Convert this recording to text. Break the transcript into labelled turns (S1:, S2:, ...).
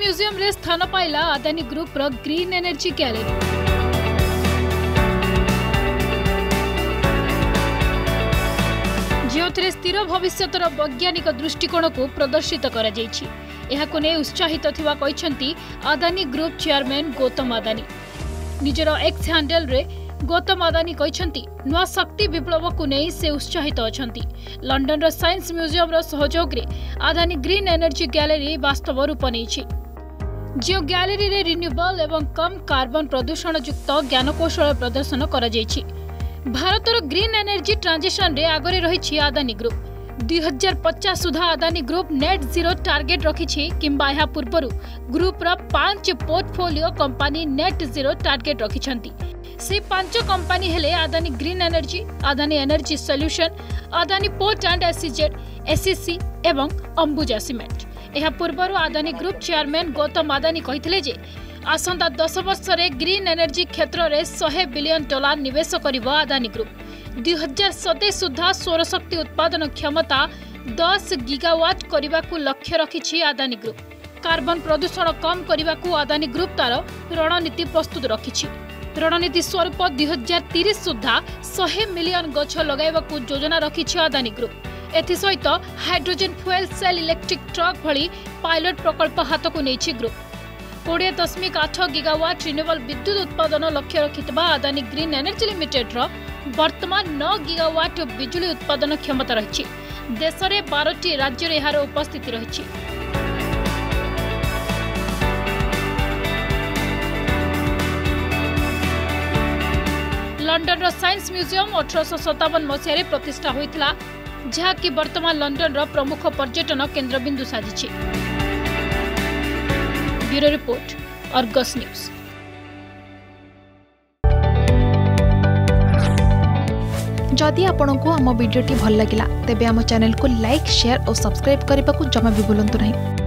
S1: ମ୍ୟୁଜିୟମରେ ସ୍ଥାନ ପାଇଲା ଆଦାନୀ ଗ୍ରୁପ୍ର ଗ୍ରୀନ୍ ଏନର୍ଜି ଗ୍ୟାଲେରୀ ଯେଉଁଥିରେ ସ୍ଥିର ଭବିଷ୍ୟତର ବୈଜ୍ଞାନିକ ଦୃଷ୍ଟିକୋଣକୁ ପ୍ରଦର୍ଶିତ କରାଯାଇଛି ଏହାକୁ ନେଇ ଉତ୍ସାହିତ ଥିବା କହିଛନ୍ତି ଆଦାନୀ ଗ୍ରୁପ୍ ଚେୟାରମ୍ୟାନ୍ ଗୌତମ ଆଦାନୀ ନିଜର ଏକ୍ସ ହ୍ୟାଣ୍ଡେଲ୍ରେ ଗୌତମ ଆଦାନୀ କହିଛନ୍ତି ନୂଆ ଶକ୍ତି ବିପ୍ଳବକୁ ନେଇ ସେ ଉତ୍ସାହିତ ଅଛନ୍ତି ଲଣ୍ଡନର ସାଇନ୍ସ ମ୍ୟୁଜିୟମର ସହଯୋଗରେ ଆଦାନୀ ଗ୍ରୀନ୍ ଏନର୍ଜି ଗ୍ୟାଲେରୀ ବାସ୍ତବ ରୂପ ନେଇଛି জিও ଗ୍ୟାଲେରୀରେ ରିନ୍ୟୁଏବଲ୍ ଏବଂ କମ୍ କାର୍ବନ ପ୍ରଦୂଷଣଯୁକ୍ତ ଜ୍ଞାନକୌଶଳ ପ୍ରଦର୍ଶନ କରାଯାଇଛି ଭାରତର ଗ୍ରୀନ୍ ଏନର୍ଜି ଟ୍ରାଞ୍ଜିସନରେ ଆଗରେ ରହିଛି ଆଦାନୀ ଗ୍ରୁପ୍ ଦୁଇହଜାର ପଚାଶ ସୁଦ୍ଧା Adani group net zero target ରଖିଛି କିମ୍ବା ଏହା ପୂର୍ବରୁ ଗ୍ରୁପ୍ର ପାଞ୍ଚ portfolio company net zero target ରଖିଛନ୍ତି ସେହି ପାଞ୍ଚ କମ୍ପାନୀ ହେଲେ Adani green energy Adani energy solution Adani port and SEZ ACC ଏବଂ ଅମ୍ବୁଜା ସିମେଣ୍ଟ ଏହା ପୂର୍ବରୁ ଆଦାନୀ ଗ୍ରୁପ୍ ଚେୟାରମ୍ୟାନ୍ ଗୌତମ ଆଦାନୀ କହିଥିଲେ ଯେ ଆସନ୍ତା ଦଶ ବର୍ଷରେ ଗ୍ରୀନ୍ ଏନର୍ଜି କ୍ଷେତ୍ରରେ ଶହେ ବିଲିୟନ୍ ଡଲାର ନିବେଶ କରିବ ଆଦାନୀ ଗ୍ରୁପ୍ ଦୁଇହଜାର ସତେଇଶ ସୁଦ୍ଧା ସୌରଶକ୍ତି ଉତ୍ପାଦନ କ୍ଷମତା ଦଶ ଗିଗାୱାଟ୍ କରିବାକୁ ଲକ୍ଷ୍ୟ ରଖିଛି ଆଦାନୀ ଗ୍ରୁପ୍ କାର୍ବନ୍ ପ୍ରଦୂଷଣ କମ୍ କରିବାକୁ ଆଦାନୀ ଗ୍ରୁପ୍ ତା'ର ରଣନୀତି ପ୍ରସ୍ତୁତ ରଖିଛି ରଣନୀତି ସ୍ୱରୂପ ଦୁଇହଜାର ତିରିଶ ସୁଦ୍ଧା ଶହେ ମିଲିୟନ୍ ଗଛ ଲଗାଇବାକୁ ଯୋଜନା ରଖିଛି ଆଦାନୀ ଗ୍ରୁପ୍ ଏଥିସହିତ hydrogen fuel cell electric truck ଭଳି ପାଇଲଟ ପ୍ରକଳ୍ପ ହାତକୁ ନେଇଛି ଗ୍ରୁପ୍ କୋଡ଼ିଏ ଦଶମିକ ଆଠ ଗିଗାୱାଟ୍ ରିନ୍ୟୁଏବଲ୍ ବିଦ୍ୟୁତ ଉତ୍ପାଦନ ଲକ୍ଷ୍ୟ ରଖିଥିବା ଆଦାନୀ ଗ୍ରୀନ୍ ଏନର୍ଜି ଲିମିଟେଡ୍ର ବର୍ତ୍ତମାନ ନଅ ଗିଗାୱାଟ୍ ବିଜୁଳି ଉତ୍ପାଦନ କ୍ଷମତା ରହିଛି ଦେଶରେ ବାରଟି ରାଜ୍ୟରେ ଏହାର ଉପସ୍ଥିତି ରହିଛି ଲଣ୍ଡନର ସାଇନ୍ସ ମ୍ୟୁଜିୟମ୍ ଅଠରଶହ ସତାବନ ମସିହାରେ ପ୍ରତିଷ୍ଠା ହୋଇଥିଲା जहाँकि बर्तमान लंडन प्रमुख पर्यटन केन्द्रबिंदु साजिश
S2: जदि आपण आम भिडी भल लगा तेब चेल को लाइक शेयर और सब्सक्राइब करने को जमा भी बुलां नहीं